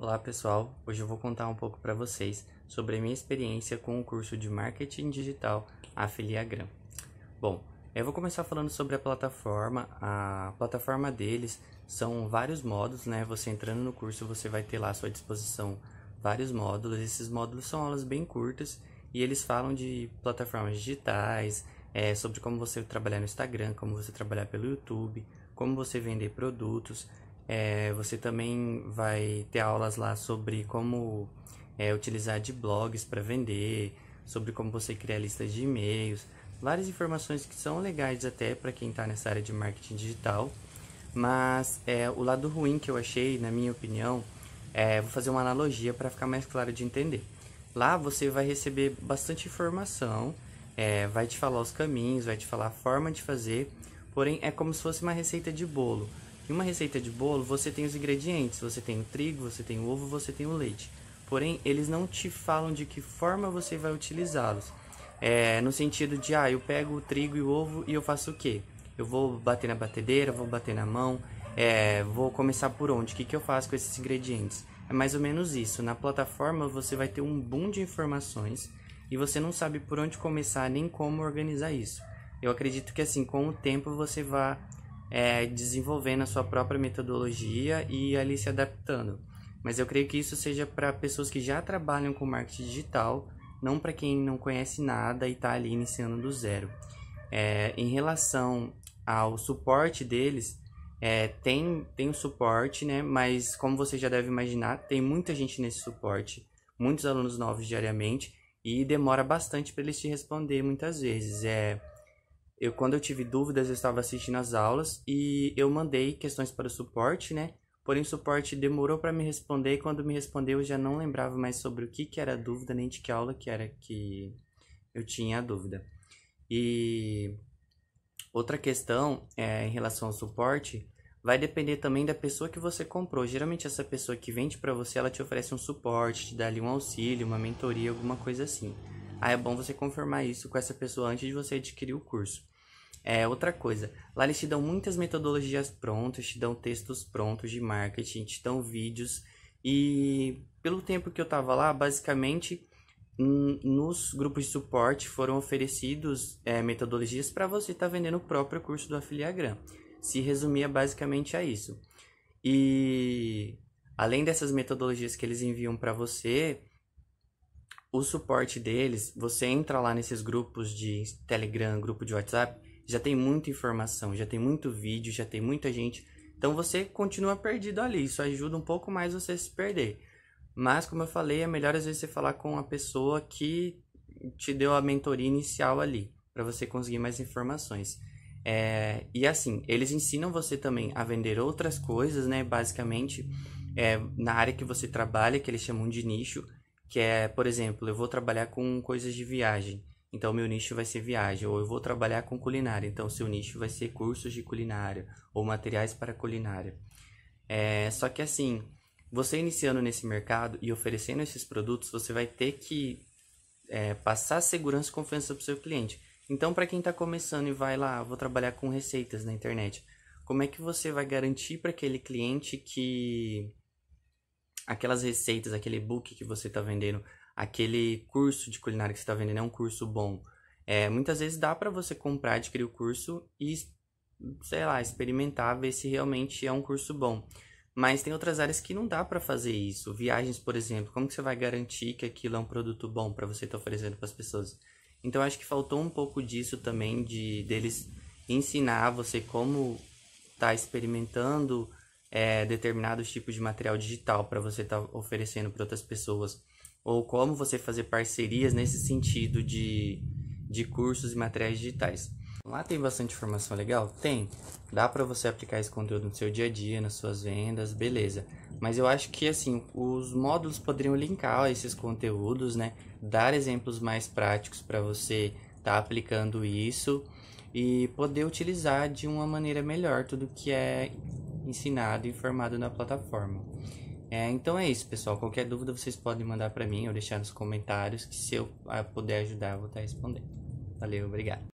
Olá pessoal, hoje eu vou contar um pouco para vocês sobre a minha experiência com o curso de Marketing Digital Afiliagram. Bom, eu vou começar falando sobre a plataforma. A plataforma deles são vários módulos, né? Você entrando no curso, você vai ter lá à sua disposição vários módulos. Esses módulos são aulas bem curtas e eles falam de plataformas digitais, é, sobre como você trabalhar no Instagram, como você trabalhar pelo YouTube, como você vender produtos. É, você também vai ter aulas lá sobre como é, utilizar de blogs para vender, sobre como você criar listas de e-mails, várias informações que são legais até para quem está nessa área de marketing digital. Mas é, o lado ruim que eu achei, na minha opinião, é, vou fazer uma analogia para ficar mais claro de entender. Lá você vai receber bastante informação, é, vai te falar os caminhos, vai te falar a forma de fazer, porém é como se fosse uma receita de bolo. Em uma receita de bolo, você tem os ingredientes, você tem o trigo, você tem o ovo, você tem o leite. Porém, eles não te falam de que forma você vai utilizá-los. É, no sentido de, ah, eu pego o trigo e o ovo e eu faço o quê? Eu vou bater na batedeira, vou bater na mão, é, vou começar por onde? O que, que eu faço com esses ingredientes? É mais ou menos isso. Na plataforma você vai ter um boom de informações e você não sabe por onde começar nem como organizar isso. Eu acredito que assim, com o tempo você vai é, desenvolvendo a sua própria metodologia e ali se adaptando. Mas eu creio que isso seja para pessoas que já trabalham com marketing digital, não para quem não conhece nada e está ali iniciando do zero. É, em relação ao suporte deles, é, tem, tem o suporte, né? Mas como você já deve imaginar, tem muita gente nesse suporte, muitos alunos novos diariamente, e demora bastante para eles te responder muitas vezes. É, eu quando eu tive dúvidas, eu estava assistindo as aulas e eu mandei questões para o suporte, né? Porém, o suporte demorou para me responder e quando me respondeu eu já não lembrava mais sobre o que, que era a dúvida, nem de que aula que era que eu tinha a dúvida. E outra questão é, em relação ao suporte vai depender também da pessoa que você comprou. Geralmente essa pessoa que vende para você, ela te oferece um suporte, te dá ali um auxílio, uma mentoria, alguma coisa assim. Aí é bom você confirmar isso com essa pessoa antes de você adquirir o curso. É outra coisa, lá eles te dão muitas metodologias prontas, te dão textos prontos de marketing, te dão vídeos e pelo tempo que eu tava lá, basicamente nos grupos de suporte foram oferecidos é, metodologias para você estar tá vendendo o próprio curso do Afiliagram. Se resumia basicamente a isso. E além dessas metodologias que eles enviam para você, o suporte deles, você entra lá nesses grupos de Telegram, grupo de WhatsApp, já tem muita informação, já tem muito vídeo, já tem muita gente. Então você continua perdido ali. Isso ajuda um pouco mais você se perder. Mas, como eu falei, é melhor às vezes você falar com a pessoa que te deu a mentoria inicial ali, para você conseguir mais informações. É, e assim, eles ensinam você também a vender outras coisas, né? Basicamente, é, na área que você trabalha, que eles chamam de nicho, que é, por exemplo, eu vou trabalhar com coisas de viagem. Então, meu nicho vai ser viagem, ou eu vou trabalhar com culinária, então seu nicho vai ser cursos de culinária ou materiais para culinária. É, só que assim, você iniciando nesse mercado e oferecendo esses produtos, você vai ter que é, passar segurança e confiança para o seu cliente. Então, para quem está começando e vai lá, vou trabalhar com receitas na internet, como é que você vai garantir para aquele cliente que aquelas receitas, aquele e-book que você está vendendo, aquele curso de culinária que você está vendendo é um curso bom. É, muitas vezes dá para você comprar, adquirir o curso e, sei lá, experimentar, ver se realmente é um curso bom. Mas tem outras áreas que não dá para fazer isso. Viagens, por exemplo, como que você vai garantir que aquilo é um produto bom para você estar tá oferecendo para as pessoas? Então acho que faltou um pouco disso também de deles ensinar você como tá experimentando é, determinados tipos de material digital para você estar tá oferecendo para outras pessoas ou como você fazer parcerias nesse sentido de, de cursos e materiais digitais. Lá tem bastante informação legal? Tem. Dá para você aplicar esse conteúdo no seu dia a dia, nas suas vendas, beleza. Mas eu acho que assim, os módulos poderiam linkar esses conteúdos, né? Dar exemplos mais práticos para você estar tá aplicando isso e poder utilizar de uma maneira melhor tudo que é ensinado e informado na plataforma. É, então é isso, pessoal. Qualquer dúvida vocês podem mandar para mim ou deixar nos comentários, que se eu ah, puder ajudar, eu vou estar respondendo. Valeu, obrigado.